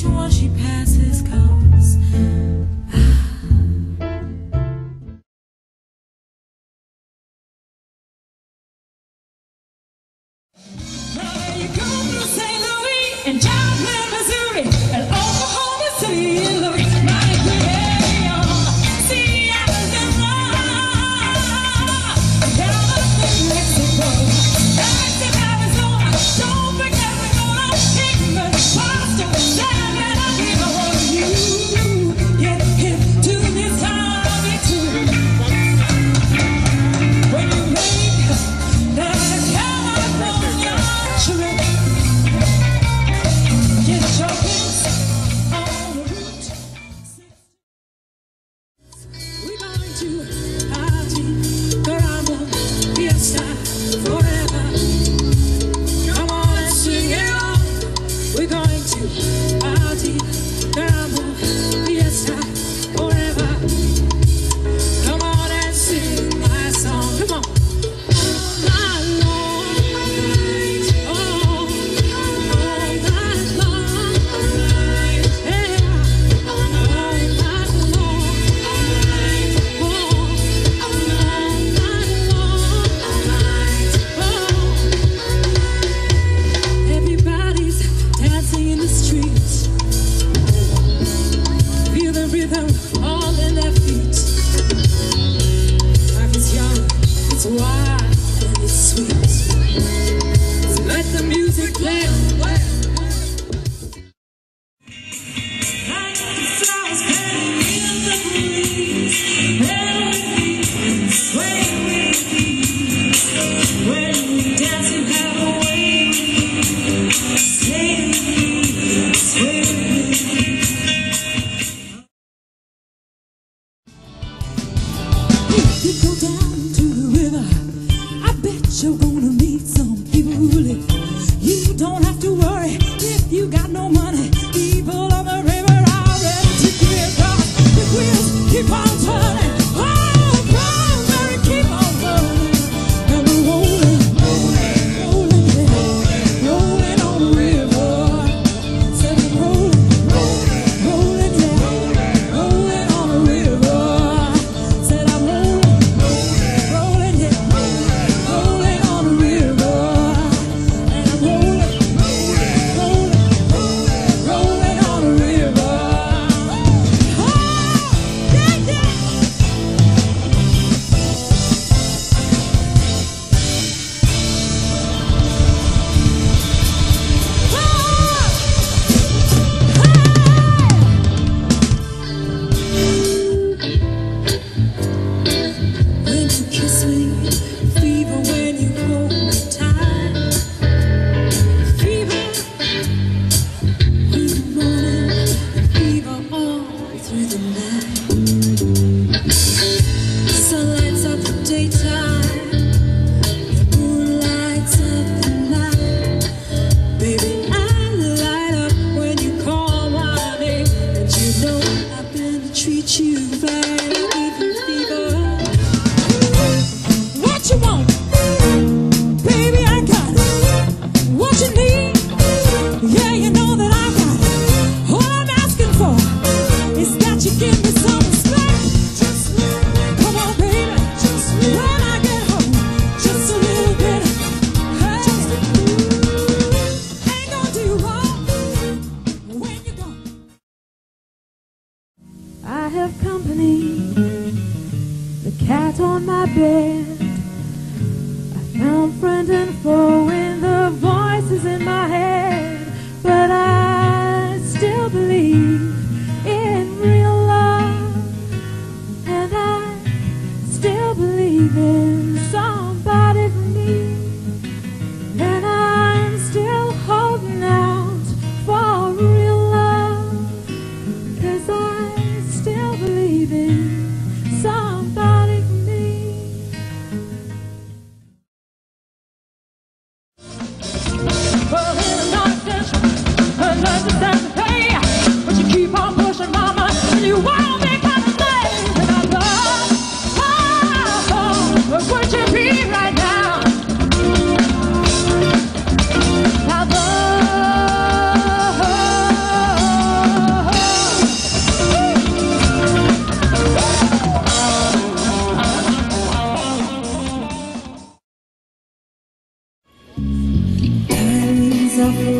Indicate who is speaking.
Speaker 1: each she passes you to St. Louis and It's wide and it's sweet. So Let the music play. bet you're gonna meet some people. You don't have to worry if you got no money. on my bed. I found friend and foe in the voices in my love you.